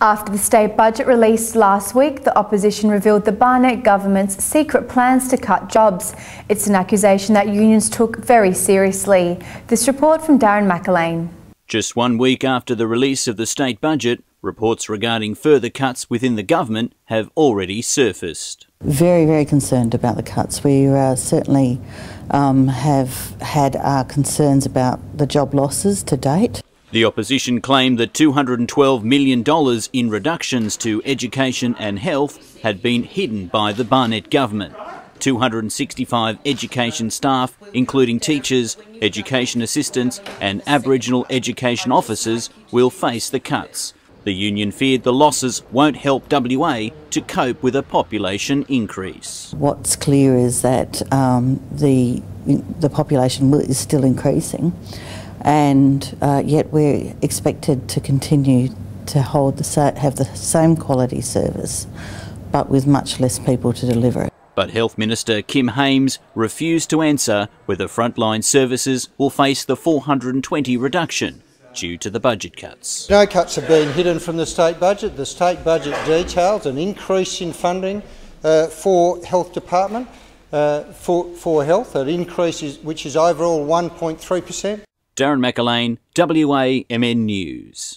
After the state budget released last week, the opposition revealed the Barnett government's secret plans to cut jobs. It's an accusation that unions took very seriously. This report from Darren McAlane. Just one week after the release of the state budget, reports regarding further cuts within the government have already surfaced. Very, very concerned about the cuts. We uh, certainly um, have had our concerns about the job losses to date. The opposition claimed that $212 million in reductions to education and health had been hidden by the Barnett government. 265 education staff, including teachers, education assistants and Aboriginal education officers, will face the cuts. The union feared the losses won't help WA to cope with a population increase. What's clear is that um, the, the population is still increasing and uh, yet we're expected to continue to hold the have the same quality service, but with much less people to deliver it. But Health Minister Kim Hames refused to answer whether frontline services will face the 420 reduction due to the budget cuts. No cuts have been hidden from the state budget. The state budget details an increase in funding uh, for health department uh, for, for health, an increase which is overall 1.3 per cent. Darren McAlane, WAMN News.